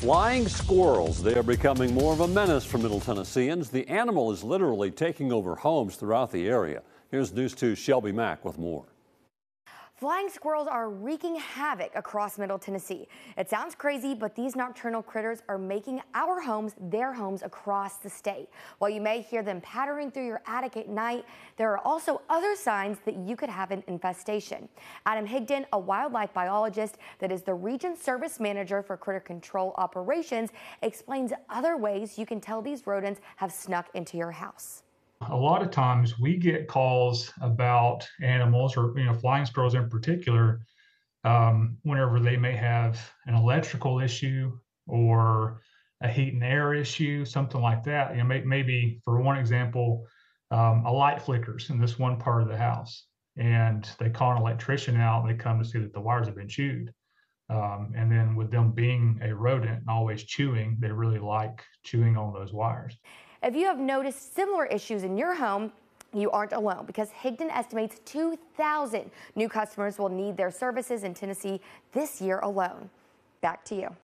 Flying squirrels. They are becoming more of a menace for Middle Tennesseans. The animal is literally taking over homes throughout the area. Here's News 2's Shelby Mack with more. Flying squirrels are wreaking havoc across Middle Tennessee. It sounds crazy, but these nocturnal critters are making our homes their homes across the state. While you may hear them pattering through your attic at night, there are also other signs that you could have an infestation. Adam Higdon, a wildlife biologist that is the Region Service Manager for Critter Control Operations, explains other ways you can tell these rodents have snuck into your house a lot of times we get calls about animals or you know flying squirrels in particular um, whenever they may have an electrical issue or a heat and air issue something like that. You know may, maybe for one example um, a light flickers in this one part of the house and they call an electrician out and they come to see that the wires have been chewed. Um, and then with them being a rodent and always chewing they really like chewing on those wires if you have noticed similar issues in your home, you aren't alone because Higdon estimates 2,000 new customers will need their services in Tennessee this year alone. Back to you.